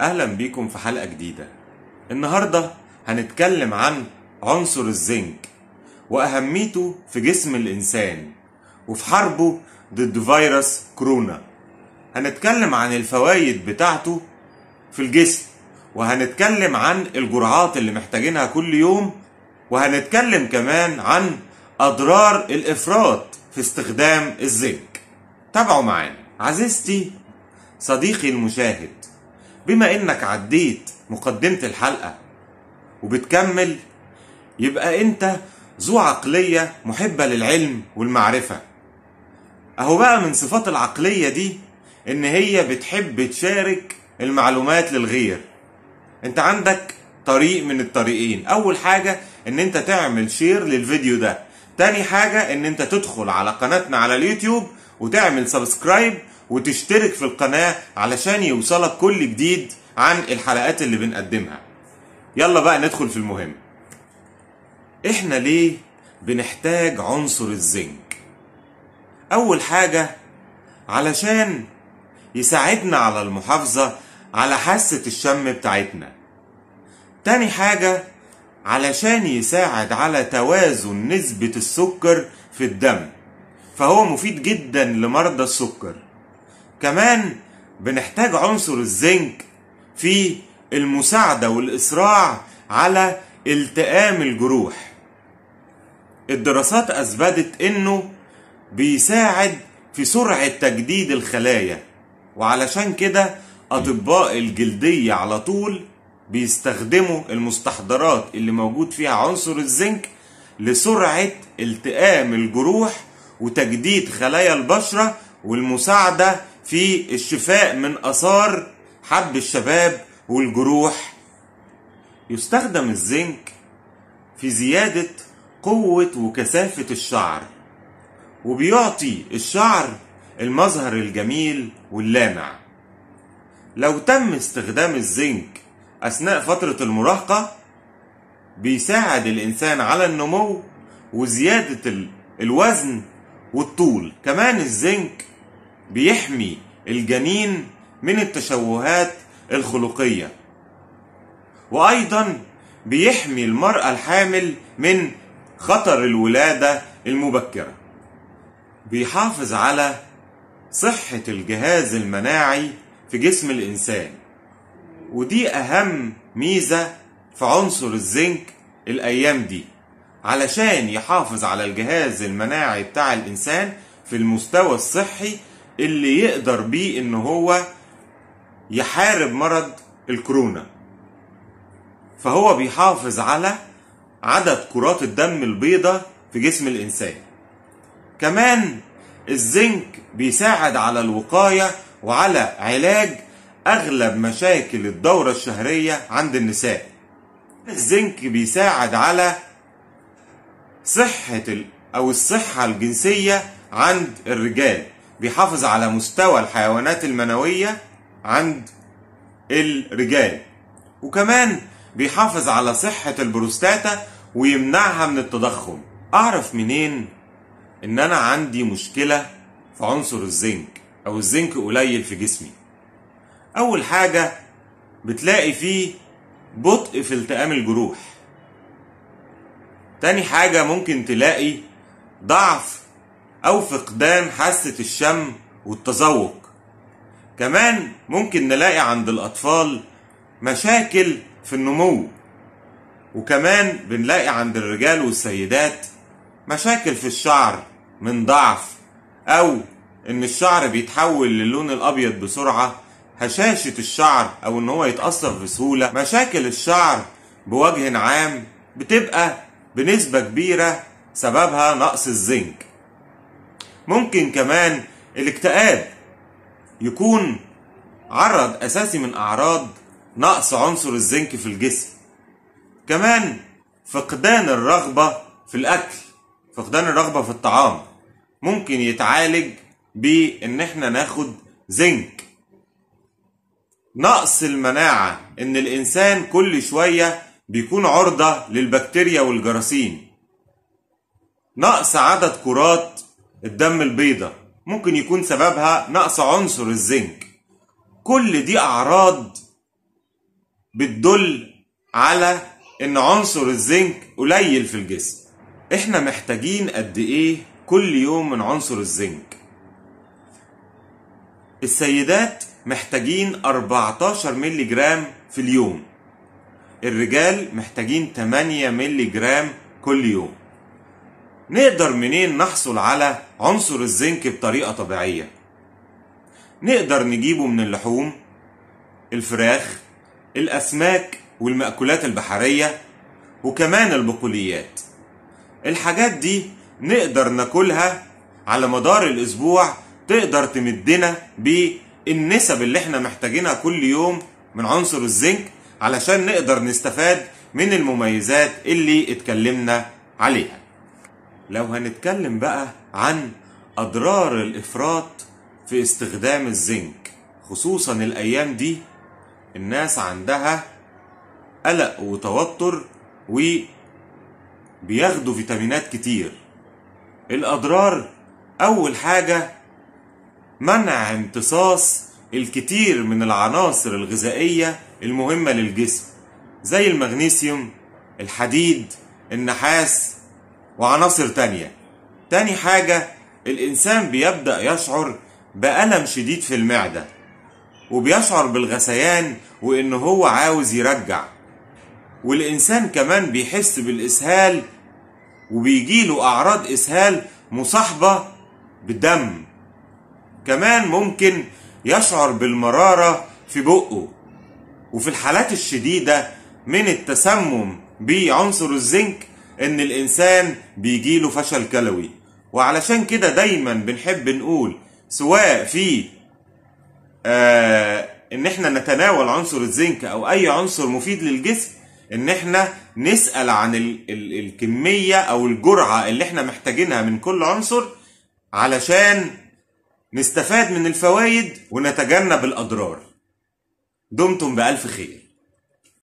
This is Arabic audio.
أهلا بيكم في حلقة جديدة. النهاردة هنتكلم عن عنصر الزنك وأهميته في جسم الإنسان وفي حربه ضد فيروس كورونا. هنتكلم عن الفوائد بتاعته في الجسم وهنتكلم عن الجرعات اللي محتاجينها كل يوم وهنتكلم كمان عن أضرار الإفراط في استخدام الزنك. تابعوا معانا. عزيزتي صديقي المشاهد بما إنك عديت مقدمة الحلقة وبتكمل يبقى أنت ذو عقلية محبة للعلم والمعرفة. أهو بقى من صفات العقلية دي إن هي بتحب تشارك المعلومات للغير. أنت عندك طريق من الطريقين. أول حاجة إن أنت تعمل شير للفيديو ده. تاني حاجة إن أنت تدخل على قناتنا على اليوتيوب وتعمل سبسكرايب وتشترك في القناة علشان يوصلك كل جديد عن الحلقات اللي بنقدمها. يلا بقى ندخل في المهم. إحنا ليه بنحتاج عنصر الزنك؟ أول حاجة علشان يساعدنا على المحافظة على حاسة الشم بتاعتنا. تاني حاجة علشان يساعد على توازن نسبة السكر في الدم. فهو مفيد جدا لمرضى السكر. كمان بنحتاج عنصر الزنك في المساعدة والإسراع على التئام الجروح. الدراسات أثبتت إنه بيساعد في سرعة تجديد الخلايا وعلشان كده أطباء الجلدية على طول بيستخدموا المستحضرات اللي موجود فيها عنصر الزنك لسرعة التئام الجروح وتجديد خلايا البشرة والمساعدة في الشفاء من آثار حب الشباب والجروح. يستخدم الزنك في زيادة قوة وكثافة الشعر وبيعطي الشعر المظهر الجميل واللامع. لو تم استخدام الزنك أثناء فترة المراهقة بيساعد الإنسان على النمو وزيادة الوزن والطول. كمان الزنك بيحمي الجنين من التشوهات الخلقية. وأيضا بيحمي المرأة الحامل من خطر الولادة المبكرة. بيحافظ على صحة الجهاز المناعي في جسم الإنسان. ودي أهم ميزة في عنصر الزنك الأيام دي. علشان يحافظ على الجهاز المناعي بتاع الإنسان في المستوى الصحي اللي يقدر بيه إن هو يحارب مرض الكورونا. فهو بيحافظ على عدد كرات الدم البيضاء في جسم الإنسان. كمان الزنك بيساعد على الوقاية وعلى علاج أغلب مشاكل الدورة الشهرية عند النساء. الزنك بيساعد على صحة أو الصحة الجنسية عند الرجال. بيحافظ على مستوى الحيوانات المنوية عند الرجال. وكمان بيحافظ على صحة البروستاتا ويمنعها من التضخم. أعرف منين إن أنا عندي مشكلة في عنصر الزنك أو الزنك قليل في جسمي؟ أول حاجة بتلاقي فيه بطء في التئام الجروح. تاني حاجة ممكن تلاقي ضعف أو فقدان حاسة الشم والتذوق. كمان ممكن نلاقي عند الأطفال مشاكل في النمو وكمان بنلاقي عند الرجال والسيدات مشاكل في الشعر من ضعف أو إن الشعر بيتحول للون الأبيض بسرعة هشاشة الشعر أو إن هو يتأثر بسهولة. مشاكل الشعر بوجه عام بتبقى بنسبة كبيرة سببها نقص الزنك. ممكن كمان الاكتئاب يكون عرض أساسي من أعراض نقص عنصر الزنك في الجسم. كمان فقدان الرغبة في الأكل فقدان الرغبة في الطعام ممكن يتعالج بإن إحنا ناخد زنك. نقص المناعة إن الإنسان كل شوية بيكون عرضة للبكتيريا والجراثيم. نقص عدد كرات الدم البيضاء ممكن يكون سببها نقص عنصر الزنك. كل دي أعراض بتدل على إن عنصر الزنك قليل في الجسم. إحنا محتاجين قد إيه كل يوم من عنصر الزنك. السيدات محتاجين 14 ملي جرام في اليوم. الرجال محتاجين 8 ملي جرام كل يوم. نقدر منين نحصل على عنصر الزنك بطريقة طبيعية. نقدر نجيبه من اللحوم الفراخ الأسماك والمأكولات البحرية وكمان البقوليات. الحاجات دي نقدر ناكلها على مدار الأسبوع تقدر تمدنا بالنسب اللي إحنا محتاجينها كل يوم من عنصر الزنك علشان نقدر نستفاد من المميزات اللي اتكلمنا عليها. لو هنتكلم بقى عن أضرار الإفراط في استخدام الزنك. خصوصا الأيام دي الناس عندها قلق وتوتر وبياخدوا فيتامينات كتير. الأضرار أول حاجة منع امتصاص الكتير من العناصر الغذائية المهمة للجسم زي المغنيسيوم الحديد النحاس وعناصر تانية. تاني حاجة الإنسان بيبدأ يشعر بألم شديد في المعدة وبيشعر بالغثيان وإن هو عاوز يرجع والإنسان كمان بيحس بالإسهال وبيجيله أعراض إسهال مصاحبة بدم كمان ممكن يشعر بالمرارة في بقه وفي الحالات الشديدة من التسمم بعنصر الزنك إن الإنسان بيجيله فشل كلوي. وعلشان كده دايما بنحب نقول سواء في آه إن إحنا نتناول عنصر الزنك أو أي عنصر مفيد للجسم إن إحنا نسأل عن ال ال الكمية أو الجرعة اللي إحنا محتاجينها من كل عنصر علشان نستفاد من الفوائد ونتجنب الأضرار. دمتم بألف خير.